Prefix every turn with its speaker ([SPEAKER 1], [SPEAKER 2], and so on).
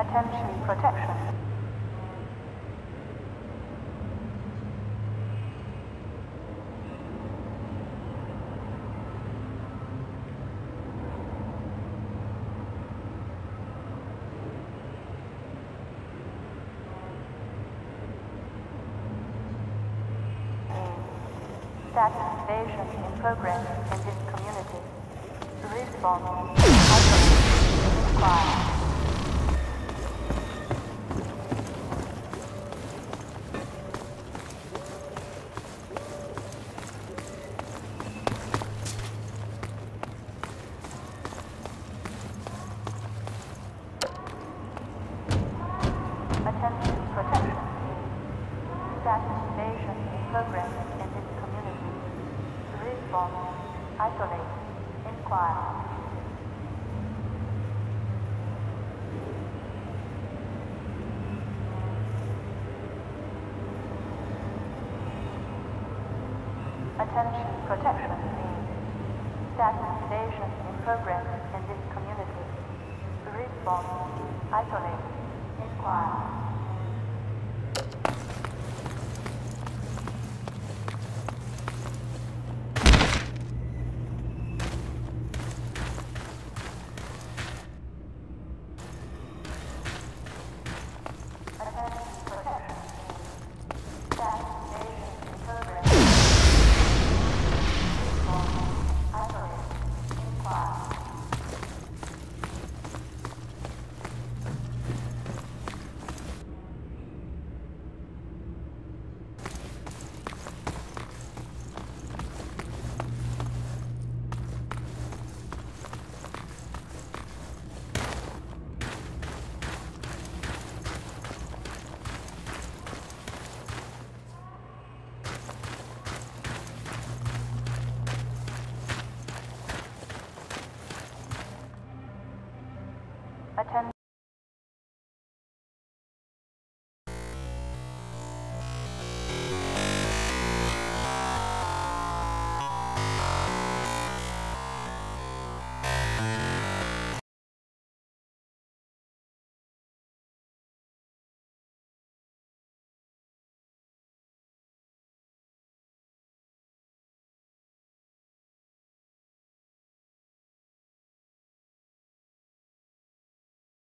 [SPEAKER 1] Attention protection. Status invasion in progress in this community. Response. Isolate. Inquire. Attention protection. Status invasion in this community. Response. Isolate. Inquire. Attention protection team. Invasion in progress in this community. Response. Isolate. Inquire. button.